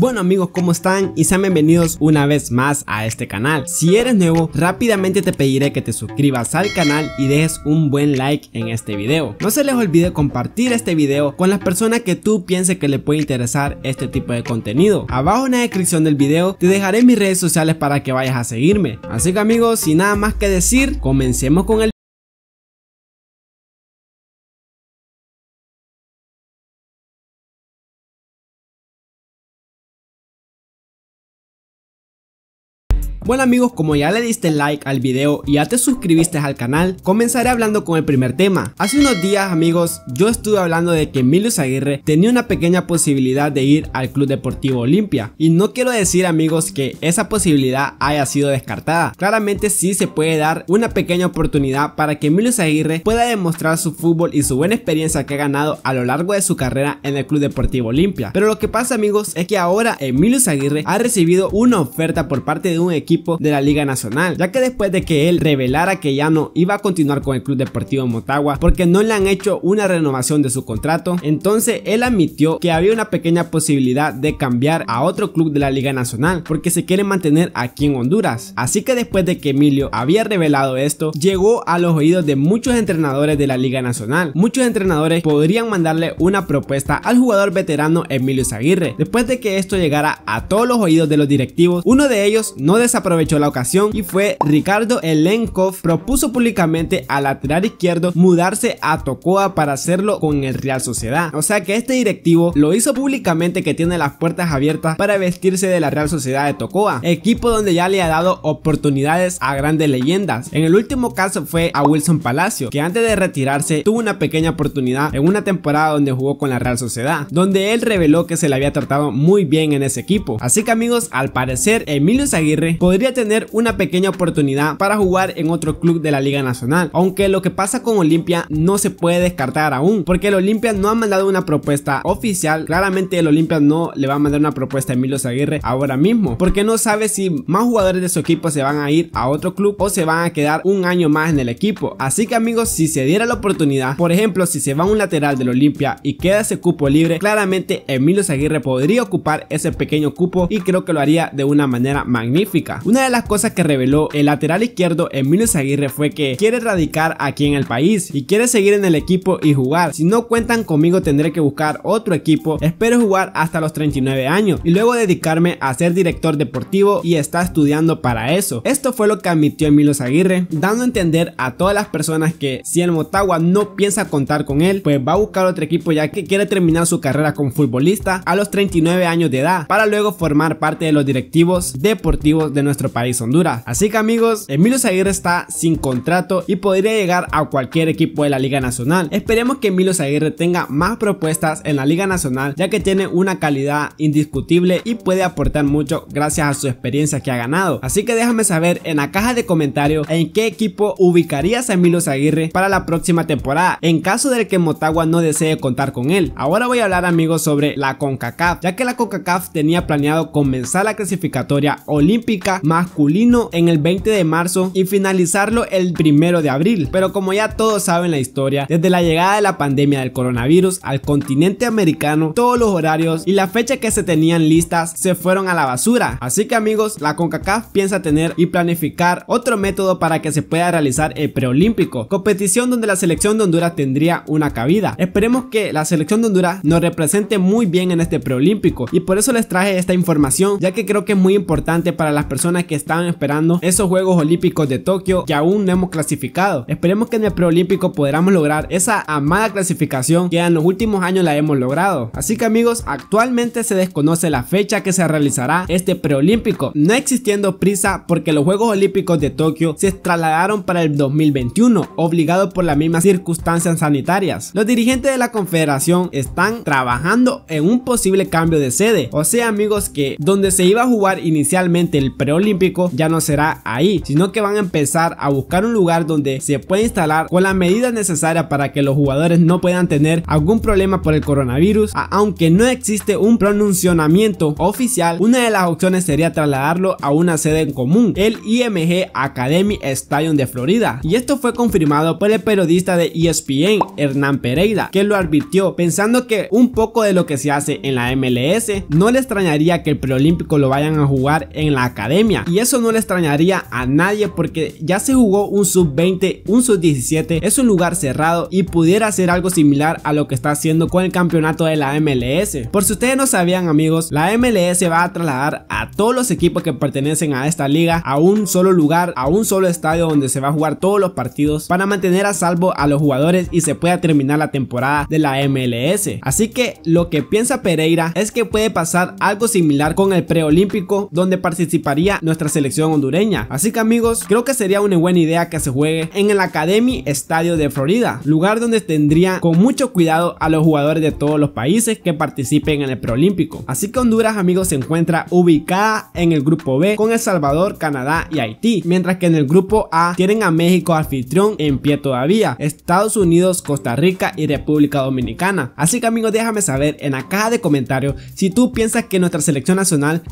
Bueno amigos, ¿cómo están? Y sean bienvenidos una vez más a este canal. Si eres nuevo, rápidamente te pediré que te suscribas al canal y dejes un buen like en este video. No se les olvide compartir este video con las personas que tú pienses que le puede interesar este tipo de contenido. Abajo en la descripción del video te dejaré mis redes sociales para que vayas a seguirme. Así que amigos, sin nada más que decir, comencemos con el Bueno amigos, como ya le diste like al video y ya te suscribiste al canal, comenzaré hablando con el primer tema. Hace unos días amigos, yo estuve hablando de que Emilio Aguirre tenía una pequeña posibilidad de ir al Club Deportivo Olimpia. Y no quiero decir amigos que esa posibilidad haya sido descartada. Claramente sí se puede dar una pequeña oportunidad para que Emilio Aguirre pueda demostrar su fútbol y su buena experiencia que ha ganado a lo largo de su carrera en el Club Deportivo Olimpia. Pero lo que pasa amigos es que ahora Emilio Aguirre ha recibido una oferta por parte de un equipo de la Liga Nacional, ya que después de que él revelara que ya no iba a continuar con el Club Deportivo Motagua porque no le han hecho una renovación de su contrato, entonces él admitió que había una pequeña posibilidad de cambiar a otro club de la Liga Nacional porque se quiere mantener aquí en Honduras. Así que después de que Emilio había revelado esto, llegó a los oídos de muchos entrenadores de la Liga Nacional. Muchos entrenadores podrían mandarle una propuesta al jugador veterano Emilio Zaguirre. Después de que esto llegara a todos los oídos de los directivos, uno de ellos no desapareció aprovechó la ocasión y fue Ricardo Elenkov propuso públicamente al lateral izquierdo mudarse a Tocoa para hacerlo con el Real Sociedad. O sea que este directivo lo hizo públicamente que tiene las puertas abiertas para vestirse de la Real Sociedad de Tocoa, equipo donde ya le ha dado oportunidades a grandes leyendas. En el último caso fue a Wilson Palacio, que antes de retirarse tuvo una pequeña oportunidad en una temporada donde jugó con la Real Sociedad, donde él reveló que se le había tratado muy bien en ese equipo. Así que amigos, al parecer Emilio Zaguirre podría podría tener una pequeña oportunidad para jugar en otro club de la Liga Nacional. Aunque lo que pasa con Olimpia no se puede descartar aún, porque el Olimpia no ha mandado una propuesta oficial. Claramente el Olimpia no le va a mandar una propuesta a Emilio Zaguirre ahora mismo, porque no sabe si más jugadores de su equipo se van a ir a otro club o se van a quedar un año más en el equipo. Así que amigos, si se diera la oportunidad, por ejemplo, si se va un lateral del Olimpia y queda ese cupo libre, claramente Emilio Zaguirre podría ocupar ese pequeño cupo y creo que lo haría de una manera magnífica. Una de las cosas que reveló el lateral izquierdo Emilio Zaguirre fue que quiere radicar aquí en el país y quiere seguir en el equipo y jugar. Si no cuentan conmigo tendré que buscar otro equipo. Espero jugar hasta los 39 años y luego dedicarme a ser director deportivo y está estudiando para eso. Esto fue lo que admitió Emilio Zaguirre, dando a entender a todas las personas que si el Motagua no piensa contar con él, pues va a buscar otro equipo ya que quiere terminar su carrera como futbolista a los 39 años de edad para luego formar parte de los directivos deportivos de nuestro país Honduras. Así que amigos, Emilio Zaguirre está sin contrato y podría llegar a cualquier equipo de la Liga Nacional. Esperemos que Emilio Zaguirre tenga más propuestas en la Liga Nacional ya que tiene una calidad indiscutible y puede aportar mucho gracias a su experiencia que ha ganado. Así que déjame saber en la caja de comentarios en qué equipo ubicarías a Emilio Zaguirre para la próxima temporada en caso de que Motagua no desee contar con él. Ahora voy a hablar amigos sobre la CONCACAF ya que la CONCACAF tenía planeado comenzar la clasificatoria olímpica masculino en el 20 de marzo y finalizarlo el 1 de abril. Pero como ya todos saben la historia, desde la llegada de la pandemia del coronavirus al continente americano, todos los horarios y la fecha que se tenían listas se fueron a la basura. Así que amigos, la CONCACAF piensa tener y planificar otro método para que se pueda realizar el preolímpico, competición donde la selección de Honduras tendría una cabida. Esperemos que la selección de Honduras nos represente muy bien en este preolímpico y por eso les traje esta información ya que creo que es muy importante para las personas que están esperando esos Juegos Olímpicos de Tokio que aún no hemos clasificado. Esperemos que en el preolímpico podamos lograr esa amada clasificación que en los últimos años la hemos logrado. Así que amigos, actualmente se desconoce la fecha que se realizará este preolímpico, no existiendo prisa porque los Juegos Olímpicos de Tokio se trasladaron para el 2021, obligados por las mismas circunstancias sanitarias. Los dirigentes de la confederación están trabajando en un posible cambio de sede, o sea amigos que donde se iba a jugar inicialmente el preolímpico preolímpico ya no será ahí, sino que van a empezar a buscar un lugar donde se pueda instalar con las medidas necesarias para que los jugadores no puedan tener algún problema por el coronavirus, aunque no existe un pronunciamiento oficial, una de las opciones sería trasladarlo a una sede en común, el IMG Academy Stadium de Florida, y esto fue confirmado por el periodista de ESPN, Hernán Pereira, que lo advirtió pensando que un poco de lo que se hace en la MLS no le extrañaría que el preolímpico lo vayan a jugar en la academia, y eso no le extrañaría a nadie porque ya se jugó un sub-20, un sub-17, es un lugar cerrado y pudiera ser algo similar a lo que está haciendo con el campeonato de la MLS. Por si ustedes no sabían amigos, la MLS va a trasladar a todos los equipos que pertenecen a esta liga a un solo lugar, a un solo estadio donde se va a jugar todos los partidos para mantener a salvo a los jugadores y se pueda terminar la temporada de la MLS. Así que lo que piensa Pereira es que puede pasar algo similar con el preolímpico donde participaría nuestra selección hondureña. Así que amigos, creo que sería una buena idea que se juegue en el Academy Estadio de Florida, lugar donde tendría con mucho cuidado a los jugadores de todos los países que participen en el preolímpico. Así que Honduras amigos se encuentra ubicada en el grupo B con El Salvador, Canadá y Haití, mientras que en el grupo A tienen a México anfitrión en pie todavía, Estados Unidos, Costa Rica y República Dominicana. Así que amigos déjame saber en la caja de comentarios si tú piensas que nuestra selección nacional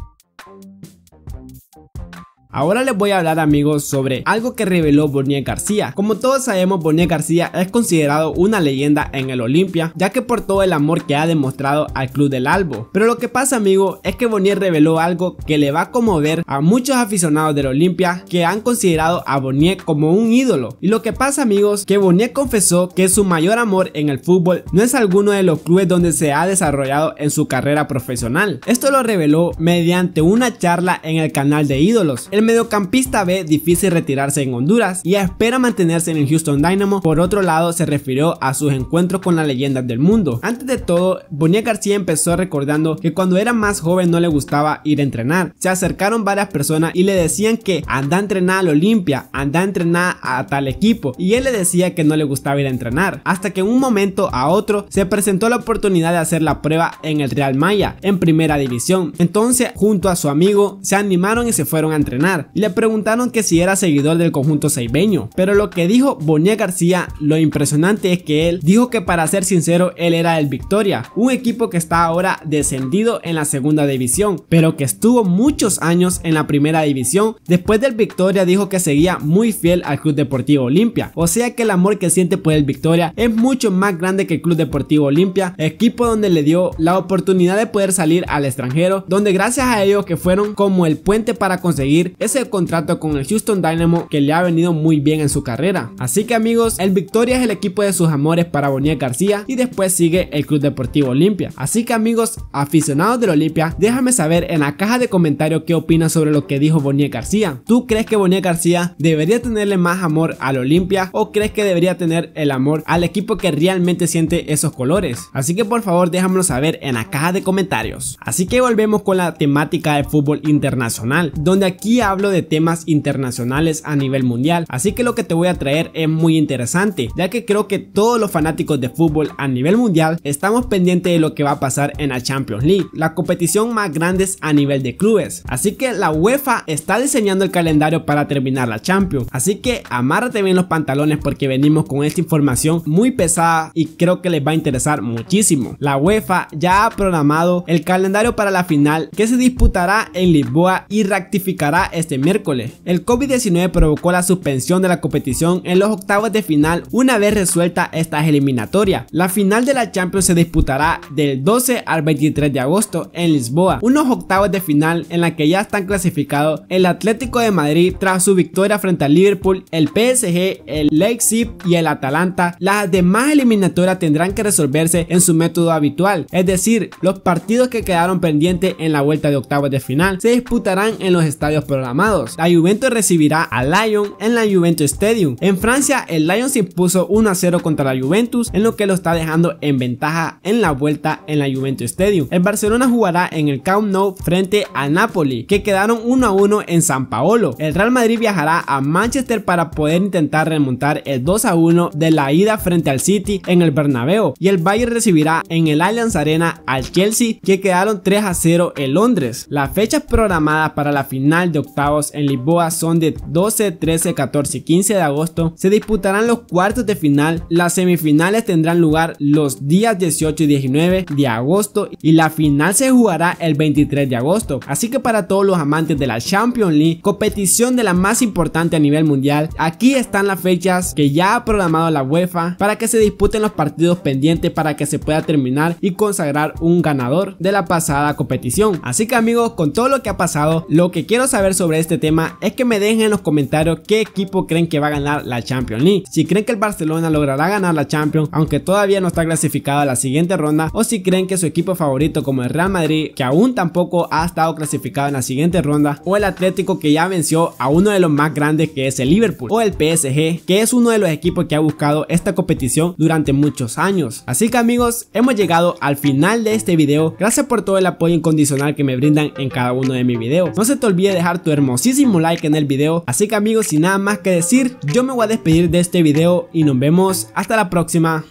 Ahora les voy a hablar amigos sobre algo que reveló Bonnie García. Como todos sabemos Bonnie García es considerado una leyenda en el Olimpia ya que por todo el amor que ha demostrado al club del Albo. Pero lo que pasa amigo es que Bonnie reveló algo que le va a conmover a muchos aficionados del Olimpia que han considerado a Bonnie como un ídolo. Y lo que pasa amigos que Bonnie confesó que su mayor amor en el fútbol no es alguno de los clubes donde se ha desarrollado en su carrera profesional. Esto lo reveló mediante una charla en el canal de ídolos mediocampista ve difícil retirarse en Honduras y espera mantenerse en el Houston Dynamo. Por otro lado, se refirió a sus encuentros con las leyendas del mundo. Antes de todo, Bonilla García empezó recordando que cuando era más joven no le gustaba ir a entrenar. Se acercaron varias personas y le decían que anda a entrenar al Olimpia, anda a entrenar a tal equipo y él le decía que no le gustaba ir a entrenar. Hasta que en un momento a otro se presentó la oportunidad de hacer la prueba en el Real Maya en primera división. Entonces junto a su amigo se animaron y se fueron a entrenar y le preguntaron que si era seguidor del conjunto seibeño, pero lo que dijo Bonilla García, lo impresionante es que él dijo que para ser sincero él era el Victoria, un equipo que está ahora descendido en la segunda división, pero que estuvo muchos años en la primera división, después del Victoria dijo que seguía muy fiel al Club Deportivo Olimpia, o sea que el amor que siente por el Victoria es mucho más grande que el Club Deportivo Olimpia, equipo donde le dio la oportunidad de poder salir al extranjero, donde gracias a ellos que fueron como el puente para conseguir es el contrato con el Houston Dynamo que le ha venido muy bien en su carrera. Así que amigos, el Victoria es el equipo de sus amores para Bonilla García y después sigue el Club Deportivo Olimpia. Así que amigos, aficionados del Olimpia, déjame saber en la caja de comentarios qué opinas sobre lo que dijo Bonilla García. ¿Tú crees que Bonilla García debería tenerle más amor al Olimpia o crees que debería tener el amor al equipo que realmente siente esos colores? Así que por favor déjamelo saber en la caja de comentarios. Así que volvemos con la temática de fútbol internacional, donde aquí hablo de temas internacionales a nivel mundial, así que lo que te voy a traer es muy interesante, ya que creo que todos los fanáticos de fútbol a nivel mundial estamos pendientes de lo que va a pasar en la Champions League, la competición más grande a nivel de clubes, así que la UEFA está diseñando el calendario para terminar la Champions, así que amárrate bien los pantalones porque venimos con esta información muy pesada y creo que les va a interesar muchísimo. La UEFA ya ha programado el calendario para la final que se disputará en Lisboa y rectificará este miércoles. El COVID-19 provocó la suspensión de la competición en los octavos de final una vez resuelta esta eliminatoria. La final de la Champions se disputará del 12 al 23 de agosto en Lisboa, unos octavos de final en la que ya están clasificados el Atlético de Madrid tras su victoria frente al Liverpool, el PSG, el Leipzig y el Atalanta. Las demás eliminatorias tendrán que resolverse en su método habitual, es decir, los partidos que quedaron pendientes en la vuelta de octavos de final se disputarán en los estadios programados la Juventus recibirá a Lyon en la Juventus Stadium. En Francia, el Lyon se impuso 1 a 0 contra la Juventus, en lo que lo está dejando en ventaja en la vuelta en la Juventus Stadium. El Barcelona jugará en el Camp Nou frente a Napoli, que quedaron 1 a 1 en San Paolo. El Real Madrid viajará a Manchester para poder intentar remontar el 2 a 1 de la ida frente al City en el Bernabéu y el Bayern recibirá en el Allianz Arena al Chelsea que quedaron 3 a 0 en Londres. La fecha programada para la final de octubre en Lisboa son de 12, 13, 14 y 15 de agosto. Se disputarán los cuartos de final. Las semifinales tendrán lugar los días 18 y 19 de agosto y la final se jugará el 23 de agosto. Así que para todos los amantes de la Champions League, competición de la más importante a nivel mundial, aquí están las fechas que ya ha programado la UEFA para que se disputen los partidos pendientes para que se pueda terminar y consagrar un ganador de la pasada competición. Así que amigos, con todo lo que ha pasado, lo que quiero saber sobre este tema es que me dejen en los comentarios qué equipo creen que va a ganar la Champions League. Si creen que el Barcelona logrará ganar la Champions, aunque todavía no está clasificado a la siguiente ronda, o si creen que su equipo favorito como el Real Madrid, que aún tampoco ha estado clasificado en la siguiente ronda, o el Atlético que ya venció a uno de los más grandes que es el Liverpool, o el PSG, que es uno de los equipos que ha buscado esta competición durante muchos años. Así que amigos, hemos llegado al final de este video. Gracias por todo el apoyo incondicional que me brindan en cada uno de mis videos. No se te olvide dejar tu hermosísimo like en el video. Así que amigos, sin nada más que decir, yo me voy a despedir de este video y nos vemos hasta la próxima.